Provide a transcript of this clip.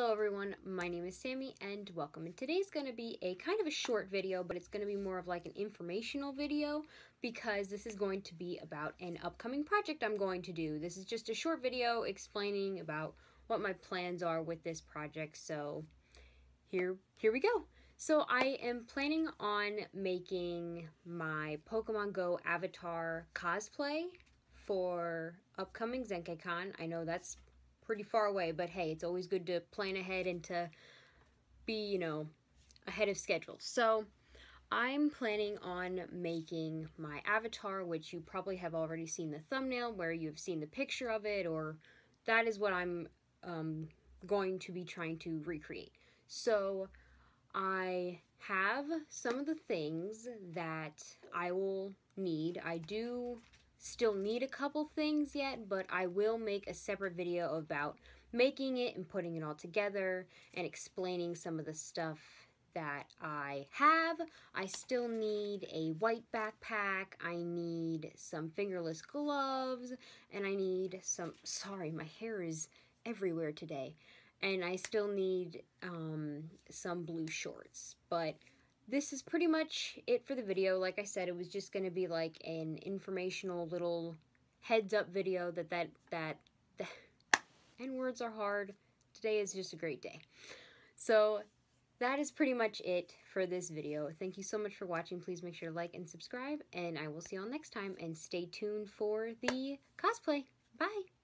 Hello everyone, my name is Sammy and welcome. And today's going to be a kind of a short video, but it's going to be more of like an informational video because this is going to be about an upcoming project I'm going to do. This is just a short video explaining about what my plans are with this project. So here, here we go. So I am planning on making my Pokemon Go avatar cosplay for upcoming ZenkaiCon. I know that's pretty far away, but hey, it's always good to plan ahead and to be, you know, ahead of schedule. So I'm planning on making my avatar, which you probably have already seen the thumbnail where you've seen the picture of it, or that is what I'm um, going to be trying to recreate. So I have some of the things that I will need. I do still need a couple things yet, but I will make a separate video about making it and putting it all together and explaining some of the stuff that I have. I still need a white backpack, I need some fingerless gloves, and I need some, sorry, my hair is everywhere today. And I still need um, some blue shorts, but this is pretty much it for the video. Like I said, it was just going to be like an informational little heads up video that that, that, and words are hard. Today is just a great day. So that is pretty much it for this video. Thank you so much for watching. Please make sure to like and subscribe, and I will see you all next time, and stay tuned for the cosplay. Bye!